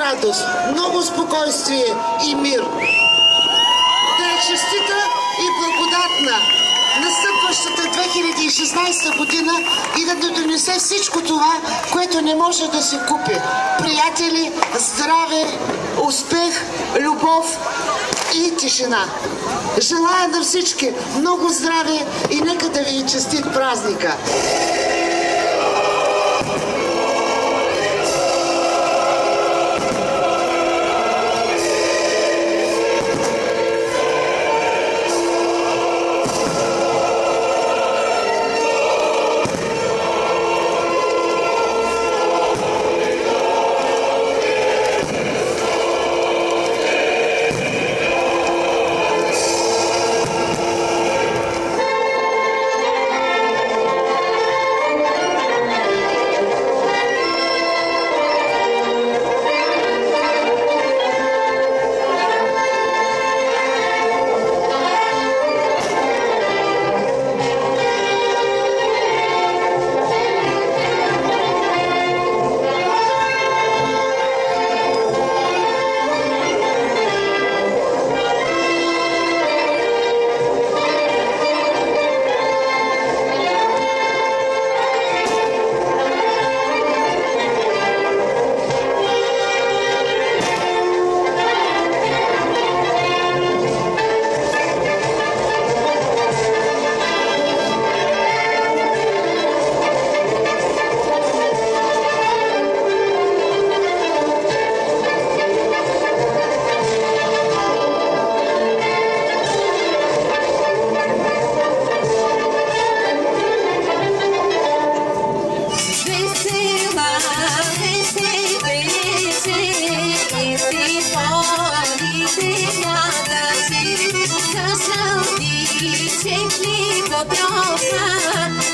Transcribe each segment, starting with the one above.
радост, много спокойствие и мир. Да е честита и благодатна настъпващата 2016 година и да донесе всичко това, което не може да се купи. Приятели, здраве, успех, любов и тишина. Желая на всички много здраве и нека да ви честит празника.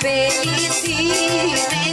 Felicidade